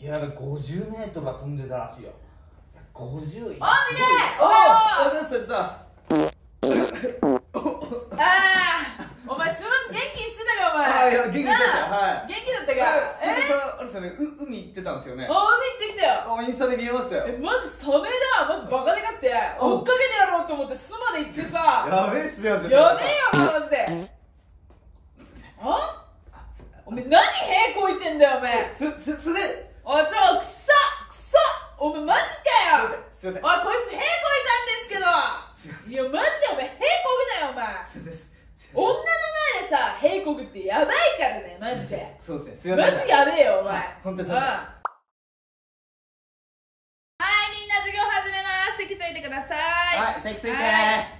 いや50メートルは飛んでたらしいよ。50おいでああですさああお前週末元気にしてたかお前。あいや元気でしたよ。なあはい。元気だったか。え？からあれですよねう海行ってたんですよね。あ海行ってきたよ。あインスタで見えましたよ。えマジサメだ。マジバカでかくて追っかけてやろうと思って巣まで行ってさ。やべえっすねやべやべえよマジで。あ？おめえ何平行いてんだよおめえ。すすすでおいちょくそくそお前マジかよすいません。おいこいつ平行いたんですけど。いやマジでお前平行ぐなよお前。すいません。す女の前でさ平行ぐってやばいからねマジで。そうですね。すいません。マジやべえよお前。はい。本当にうんすいません。はいみんな授業始めます。席ついてください。はい、席ついて。はい。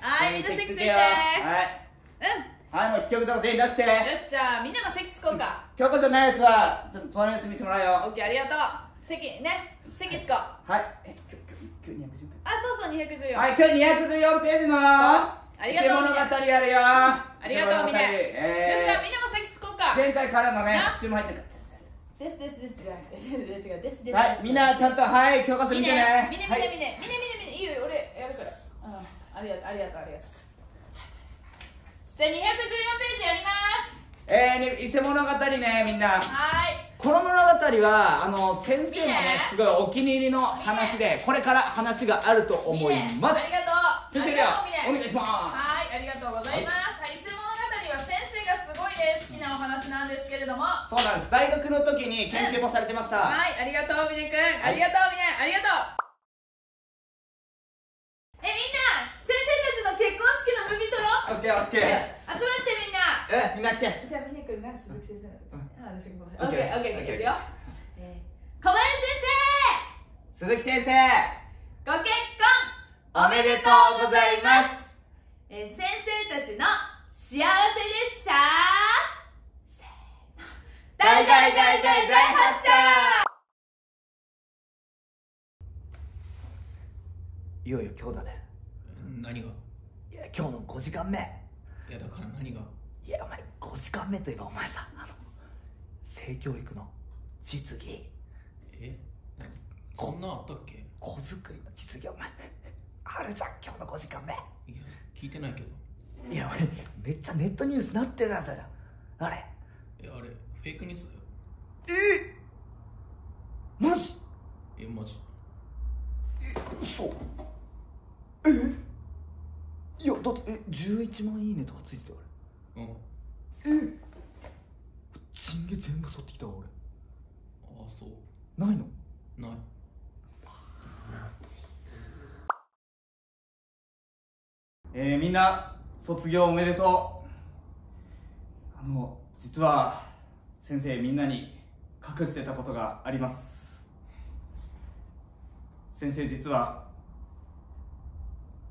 はいみんな席ついて。よ。はい。うん。はい、もう引き受けとこ全員出して。よしじゃあみんなも席つこうか。教科書ないやつは、ちょっと隣のやつ見せてもらうよ。オッケーありがとう。席ね。席つこう。はい。え、今日、今日、今日210あそうそう214はい、今日214ページの。ありがとう偽物語やるよ。ありがとうみんなよゃあみんなも席つこうか。ー、前回からのね、な？復習も入ってるですですです。違うですです。はい、みんなちゃんと、はい、教科書見てね。見て見はいて見て見て見て見ていいよ俺やるからうんありがとうありがとうありがとうじゃあ214ページやりますえー、物語ね、みんな。はーいこの物語は、あの、先生のねね、すごいお気に入りの話で、これから話があると思います。ありがとう先生ではありがとうみねお願いします。はいありがとうございます。はい偽物語は先生がすごいね好きなお話なんですけれども。はそうなんです。大学の時に研究もされてました、いありがとうみねくん。ありがとうみねありがとう。えみんな先生たちの結婚式のムービー撮ろ？うオッケーオッケえ集まってみんな。ーえみんな来て。じゃあみねくんが鈴木先生のうんあ私がごめんオッケー。オッケーオッケーオッケーいくよ。えー小林先鈴木先生！生ご結婚おめでとうございます！えー先生たちの幸せでした！せーの。大大大大大発射！いよいよ今日だね。何が？いや今日の5時間目。いやだから何が？いやお前5時間目といえばお前さ性教育の実技。え？そんなあったっけ？子作りの実技。お前あるじゃん今日の5時間目。いや聞いてないけど。いや俺めっちゃネットニュースなってたじゃんあれ。えあれフェイクニュースえ？マジ？えマジ。嘘。え？いやだってえ11万いいねとかついてたようんチンゲ全部剃ってきたわ俺。ああそう。ないの？ない。えー、みんな卒業おめでとう。あの実は先生みんなに隠してたことがあります。先生実は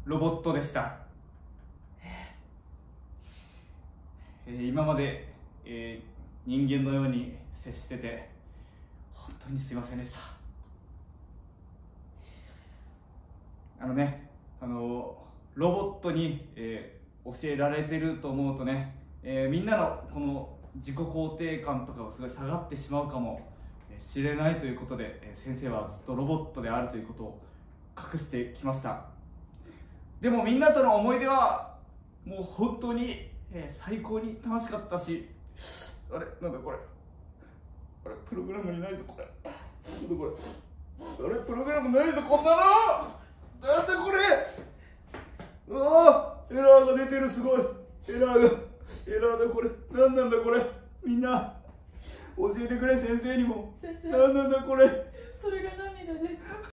ロボットでした。えー今まで、えー人間のように接してて本当にすいませんでした。あのねあのロボットに、えー教えられてると思うとね、えーみんなのこの自己肯定感とかがすごい下がってしまうかもしれないということで、え先生はずっとロボットであるということを隠してきました。でもみんなとの思い出はもう本当に、え最高に楽しかったしあれなんだこれ。あれプログラムにないぞこれ。なんだこれ。あれプログラムないぞこんなの。なんだこれ。うわエラーが出てるすごい。エラーが。エラーだこれ。何なんだこれ。みんな教えてくれ先生にも。先生。何なんだこれ。それが涙です